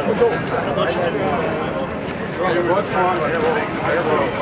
Herr Wolfmann, Herr Wolfmann.